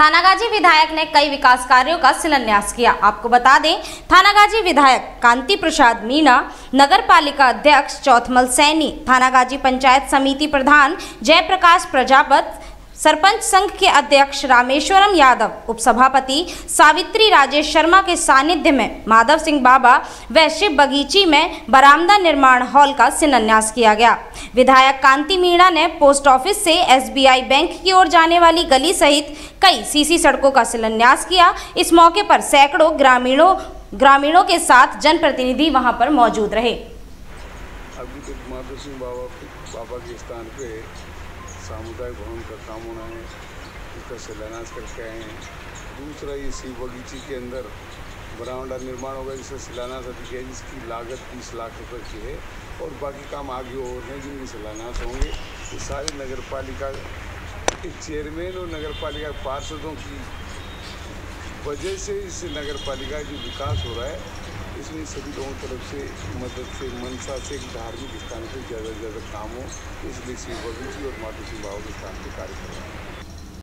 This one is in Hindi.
थानागाजी विधायक ने कई विकास कार्यों का शिलान्यास किया। आपको बता दें, थानागाजी विधायक कांति प्रसाद मीणा नगर पालिका अध्यक्ष चौथमल सैनी, थानागाजी पंचायत समिति प्रधान जयप्रकाश प्रजापत, सरपंच संघ के अध्यक्ष रामेश्वरम यादव, उपसभापति सावित्री राजेश शर्मा के सानिध्य में माधव सिंह बाबा व शिव बगीची में बरामदा निर्माण हॉल का शिलान्यास किया गया। विधायक कांति मीणा ने पोस्ट ऑफ़िस से एसबीआई बैंक की ओर जाने वाली गली सहित कई सीसी सड़कों का शिलान्यास किया। इस मौके पर सैकड़ों ग्रामीणों ग्रामीणों के साथ जनप्रतिनिधि वहाँ पर मौजूद रहे। अभी तक माधव सिंह बाबा बाबा के स्थान पे सामुदायिक भवन का काम होना है। उसका शिलान्यास करके आए हैं। दूसरा ये शिव बगीची के अंदर बरामदा निर्माण होगा जिसका शिलान्यास अभी है, जिसकी लागत बीस लाख रुपए की है और बाकी काम आगे और हैं जिनके शिलान्यास होंगे। ये सारे नगर पालिका के चेयरमैन और नगर पालिका पार्षदों की वजह से इस नगर पालिका जो विकास हो रहा है, इसमें सभी लोगों की तरफ़ से मदद से, मनसा से एक धार्मिक स्थान पर ज़्यादा से ज़्यादा काम हो इसलिए शिव बगीची और माधु सिंह बाबू के स्थान पर कार्य कर रहे हैं।